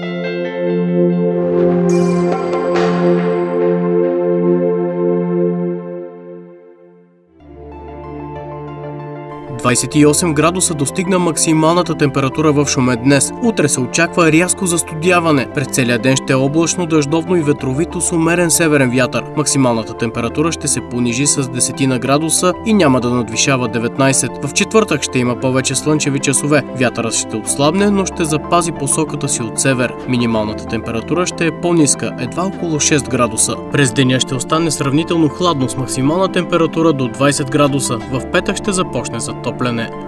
thank you 28 градуса достигна максималната температура в Шумен днес. Утре се очаква рязко застудяване. През целия ден ще е облачно, дъждовно и ветровито с умерен северен вятър. Максималната температура ще се понижи с 10 на градуса и няма да надвишава 19. В четвъртък ще има повече слънчеви часове. Вятърът ще отслабне, но ще запази посоката си от север. Минималната температура ще е по-ниска, едва около 6 градуса. През деня ще остане сравнително хладно с максимална температура до 20 градуса. В петък ще започне Toplanet.